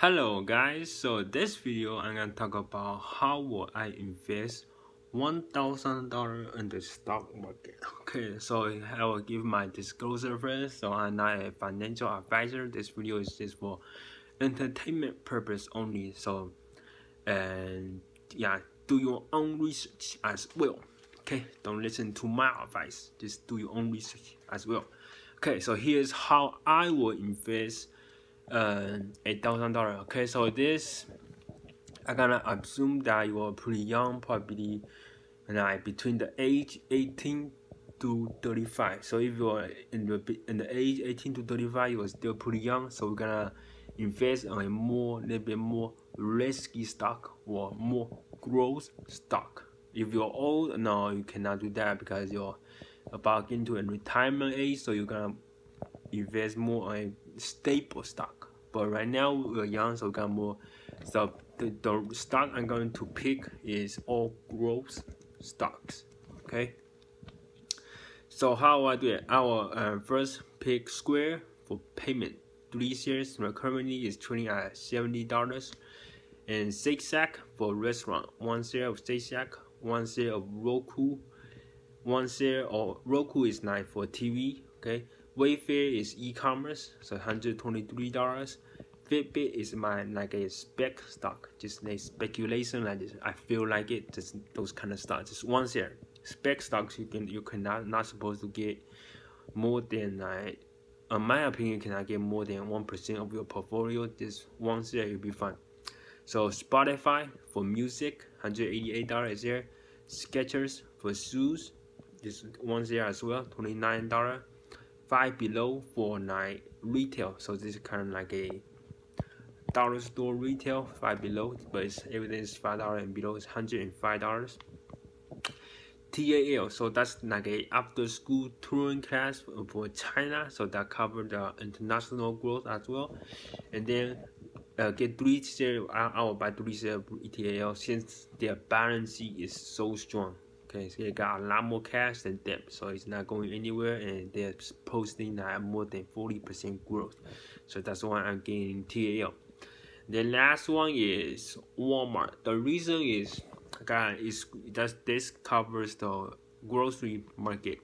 Hello guys, so this video I'm gonna talk about how will I invest one thousand dollar in the stock market. Okay, so I will give my disclosure first. So I'm not a financial advisor. This video is just for entertainment purpose only. So and yeah, do your own research as well. Okay, don't listen to my advice. Just do your own research as well. Okay, so here's how I will invest uh, eight thousand dollar. Okay, so this I'm gonna assume that you are pretty young, probably like between the age eighteen to thirty five. So if you are in the in the age eighteen to thirty five, you are still pretty young. So we're gonna invest on a more little bit more risky stock or more growth stock. If you're old, no, you cannot do that because you're about into a retirement age. So you're gonna invest more on a stable stock. But right now we're young, so we got more. So the, the stock I'm going to pick is all growth stocks. Okay. So how I do it? I will uh, first pick Square for payment. Three shares currently is trading at seventy dollars, and Shake Shack for restaurant. One share of Shake Shack, one share of Roku, one share of Roku is nine for TV. Okay, Wayfair is e-commerce, so $123. Fitbit is my like a spec stock, just a speculation like this. I feel like it, just those kind of stocks. Just one share. Spec stocks you can you cannot not supposed to get more than like in my opinion you cannot get more than one percent of your portfolio. Just one share you'll be fine. So Spotify for music, $188 there. Skechers for shoes, this one share as well, $29 five below for like retail. So this is kind of like a dollar store retail five below but it's everything is five dollar and below is hundred and five dollars. TAL so that's like a after school touring class for China so that cover the international growth as well. And then uh, get three share I, I will buy three share TAL since their balance sheet is so strong Okay, so they got a lot more cash than debt, so it's not going anywhere, and they're posting that more than 40% growth. So that's why I'm getting TAL. The last one is Walmart. The reason is, guys, is that this covers the grocery market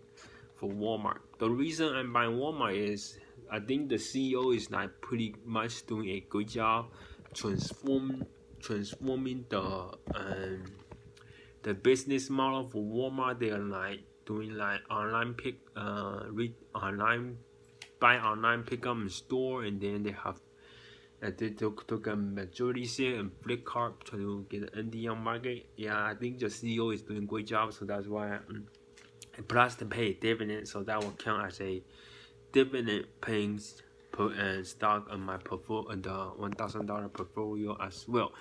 for Walmart. The reason I'm buying Walmart is I think the CEO is like pretty much doing a good job transform transforming the um, the business model for Walmart they're like doing like online pick uh read online buy online pick up in store and then they have uh, they took, took a majority share in Flipkart to get the NDM market. Yeah, I think the CEO is doing a great job, so that's why. Um, plus, they pay dividend, so that will count as a dividend paying per, uh, stock on my portfolio, the one thousand dollar portfolio as well.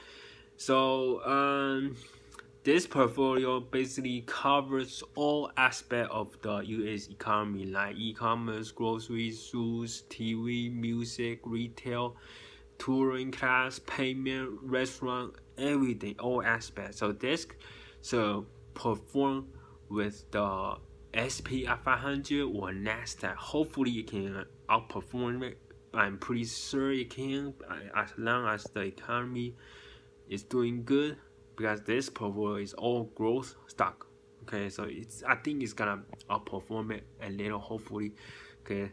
So um, this portfolio basically covers all aspects of the US economy like e-commerce, groceries, shoes, TV, music, retail, touring class, payment, restaurant, everything, all aspects. So this so perform with the SP 500 or Nasdaq. Hopefully you can outperform it. I'm pretty sure you can as long as the economy is doing good because this portfolio is all growth stock okay? So it's i think it's gonna outperform it a little hopefully okay?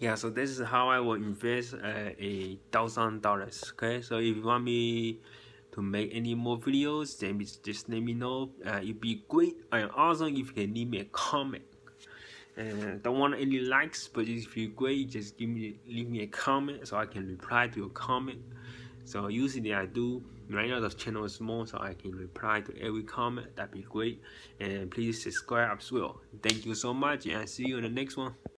Yeah so this is how i will invest uh, a thousand dollars okay? So if you want me to make any more videos then just let me know. Uh, it'd be great and awesome if you can leave me a comment. And don't want any likes but if you're great just give me leave me a comment so i can reply to your comment so usually I do right now the channel is small so I can reply to every comment that'd be great. And please subscribe as well. Thank you so much and see you in the next one